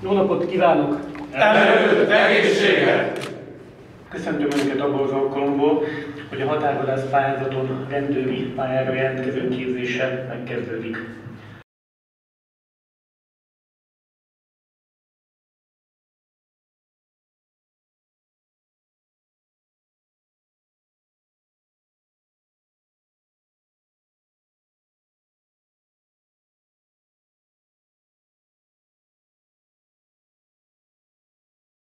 Jó napot kívánok! Előtt egészséget! Köszöntöm Önöket abból az alkalomból, hogy a határvadász pályázaton rendőri pályára jelentkező képzése megkezdődik.